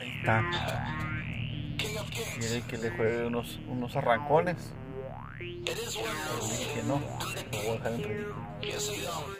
Ahí está. Quiere que le juegue unos, unos arrancones. Pero dije que no, lo voy a dejar en ridículo.